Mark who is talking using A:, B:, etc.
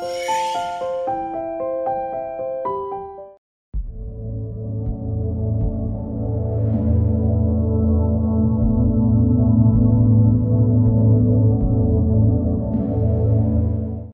A: Bye.